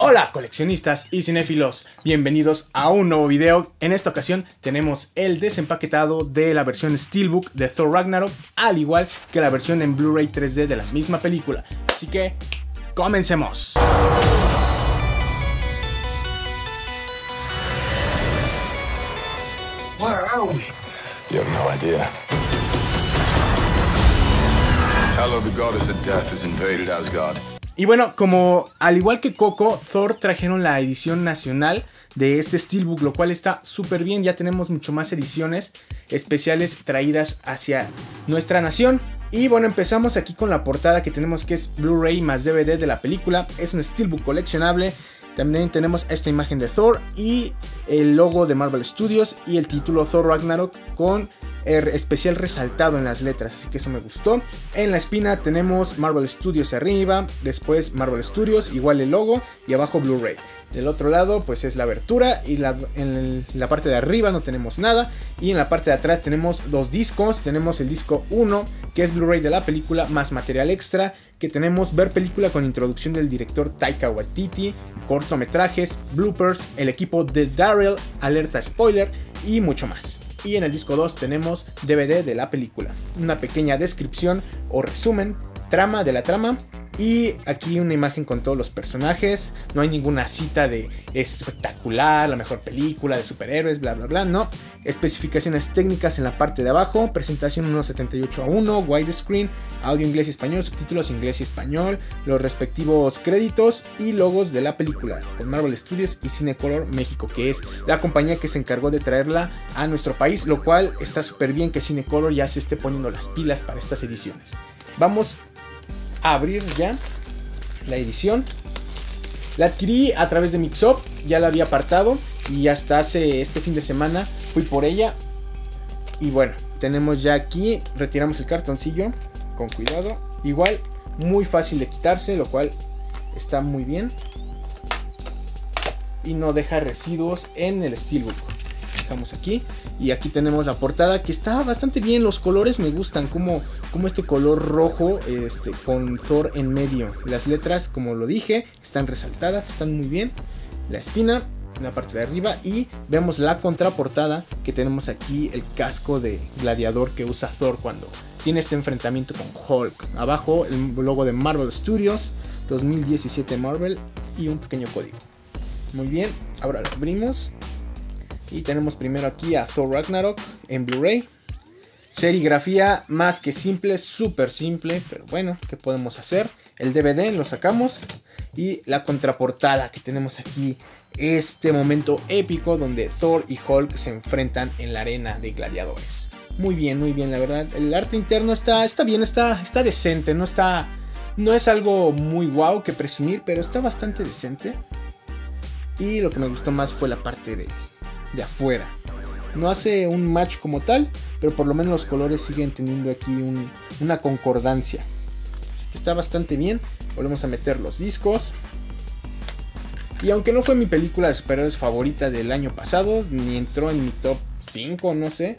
Hola coleccionistas y cinéfilos, bienvenidos a un nuevo video. En esta ocasión tenemos el desempaquetado de la versión Steelbook de Thor Ragnarok, al igual que la versión en Blu-ray 3D de la misma película. Así que, comencemos. Where are we? You have no idea. Hello, the goddess of death has invaded Asgard. Y bueno, como al igual que Coco, Thor trajeron la edición nacional de este Steelbook, lo cual está súper bien. Ya tenemos mucho más ediciones especiales traídas hacia nuestra nación. Y bueno, empezamos aquí con la portada que tenemos que es Blu-ray más DVD de la película. Es un Steelbook coleccionable. También tenemos esta imagen de Thor y el logo de Marvel Studios y el título Thor Ragnarok con especial resaltado en las letras, así que eso me gustó. En la espina tenemos Marvel Studios arriba, después Marvel Studios, igual el logo y abajo Blu-ray. Del otro lado pues es la abertura y la, en la parte de arriba no tenemos nada y en la parte de atrás tenemos dos discos, tenemos el disco 1 que es Blu-ray de la película más material extra que tenemos ver película con introducción del director Taika Waititi, cortometrajes, bloopers, el equipo de Daryl, alerta spoiler y mucho más y en el disco 2 tenemos DVD de la película, una pequeña descripción o resumen, trama de la trama y aquí una imagen con todos los personajes. No hay ninguna cita de espectacular, la mejor película de superhéroes, bla bla bla. No. Especificaciones técnicas en la parte de abajo. Presentación 1.78 a 1, widescreen, audio inglés y español, subtítulos inglés y español, los respectivos créditos y logos de la película con Marvel Studios y Cinecolor México, que es la compañía que se encargó de traerla a nuestro país, lo cual está súper bien que Cinecolor ya se esté poniendo las pilas para estas ediciones. Vamos abrir ya la edición. La adquirí a través de Mixup, ya la había apartado y hasta hace este fin de semana fui por ella. Y bueno, tenemos ya aquí, retiramos el cartoncillo con cuidado. Igual, muy fácil de quitarse, lo cual está muy bien. Y no deja residuos en el steelbook aquí. Y aquí tenemos la portada que está bastante bien. Los colores me gustan. Como, como este color rojo este, con Thor en medio. Las letras, como lo dije, están resaltadas. Están muy bien. La espina en la parte de arriba. Y vemos la contraportada que tenemos aquí. El casco de gladiador que usa Thor cuando tiene este enfrentamiento con Hulk. Abajo el logo de Marvel Studios. 2017 Marvel. Y un pequeño código. Muy bien, ahora lo abrimos. Y tenemos primero aquí a Thor Ragnarok en Blu-ray. Serigrafía más que simple, súper simple, pero bueno, ¿qué podemos hacer? El DVD lo sacamos y la contraportada que tenemos aquí, este momento épico donde Thor y Hulk se enfrentan en la arena de gladiadores. Muy bien, muy bien, la verdad. El arte interno está, está bien, está, está decente, no está... No es algo muy guau que presumir, pero está bastante decente. Y lo que me gustó más fue la parte de, de afuera. No hace un match como tal, pero por lo menos los colores siguen teniendo aquí una concordancia. está bastante bien. Volvemos a meter los discos. Y aunque no fue mi película de superhéroes favorita del año pasado, ni entró en mi top 5, no sé.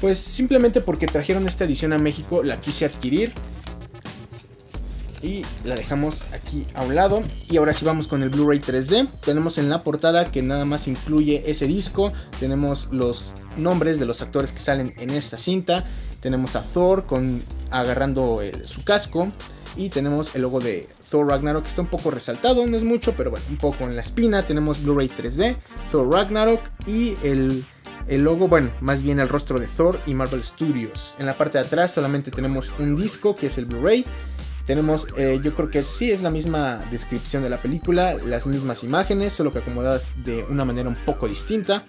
Pues simplemente porque trajeron esta edición a México, la quise adquirir y la dejamos aquí a un lado. Y ahora sí vamos con el Blu-ray 3D. Tenemos en la portada que nada más incluye ese disco. Tenemos los nombres de los actores que salen en esta cinta. Tenemos a Thor con, agarrando eh, su casco. Y tenemos el logo de Thor Ragnarok que está un poco resaltado, no es mucho, pero bueno, un poco en la espina. Tenemos Blu-ray 3D, Thor Ragnarok y el, el logo, bueno, más bien el rostro de Thor y Marvel Studios. En la parte de atrás solamente tenemos un disco que es el Blu-ray tenemos, eh, yo creo que sí es la misma descripción de la película, las mismas imágenes, solo que acomodadas de una manera un poco distinta.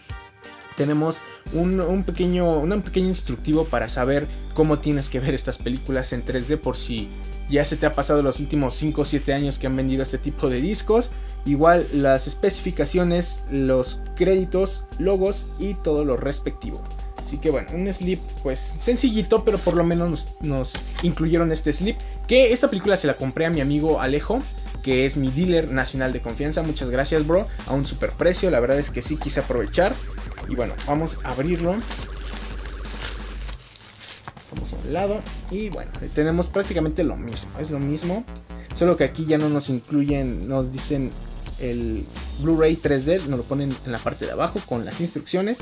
Tenemos un, pequeño, un pequeño instructivo para saber cómo tienes que ver estas películas en 3D por si ya se te ha pasado los últimos 5 o 7 años que han vendido este tipo de discos. Igual las especificaciones, los créditos, logos y todo lo respectivo. Así que bueno, un slip pues sencillito, pero por lo menos nos, incluyeron este slip. Que esta película se la compré a mi amigo Alejo, que es mi dealer nacional de confianza. Muchas gracias, bro. A un super precio, la verdad es que sí quise aprovechar. Y bueno, vamos a abrirlo. Vamos a un lado. Y bueno, tenemos prácticamente lo mismo. Es lo mismo. Solo que aquí ya no nos incluyen, nos dicen el Blu-ray 3D, nos lo ponen en la parte de abajo con las instrucciones.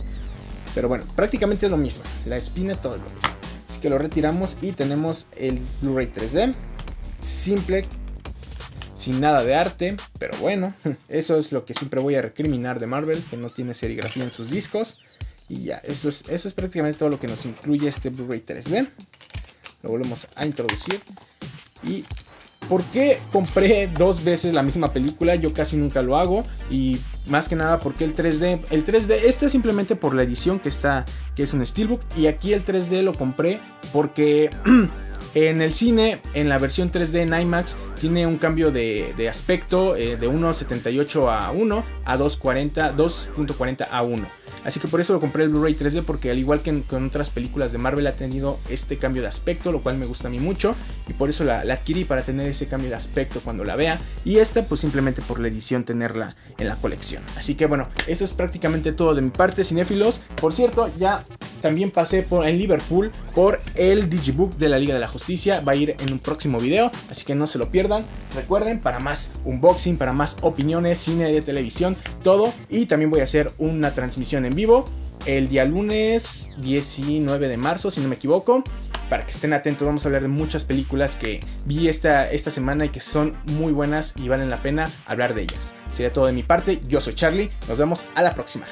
Pero bueno, prácticamente es lo mismo. La espina, todo es lo mismo. Así que lo retiramos y tenemos el Blu-ray 3D. Simple, sin nada de arte. Pero bueno, eso es lo que siempre voy a recriminar de Marvel, que no tiene serigrafía en sus discos. Y ya, eso es, eso es prácticamente todo lo que nos incluye este Blu-ray 3D. Lo volvemos a introducir. Y ¿Por qué compré dos veces la misma película? Yo casi nunca lo hago. Y más que nada porque el 3D. El 3D, este es simplemente por la edición que está. Que es un Steelbook. Y aquí el 3D lo compré porque. En el cine, en la versión 3D en IMAX, tiene un cambio de, aspecto eh, de 1.78 a 1 a 2.40, 2.40 a 1. Así que por eso lo compré el Blu-ray 3D porque al igual que en, con otras películas de Marvel ha tenido este cambio de aspecto, lo cual me gusta a mí mucho y por eso la, adquirí para tener ese cambio de aspecto cuando la vea y esta pues simplemente por la edición tenerla en la colección. Así que bueno, eso es prácticamente todo de mi parte, cinéfilos. Por cierto, ya también pasé por, en Liverpool por el Digibook de la Liga de la Justicia, va a ir en un próximo video, así que no se lo pierdan. Recuerden, para más unboxing, para más opiniones, cine de televisión, todo y también voy a hacer una transmisión en vivo el día lunes 19 de marzo, si no me equivoco. Para que estén atentos, vamos a hablar de muchas películas que vi esta, esta semana y que son muy buenas y valen la pena hablar de ellas. Sería todo de mi parte, yo soy Charlie, nos vemos a la próxima.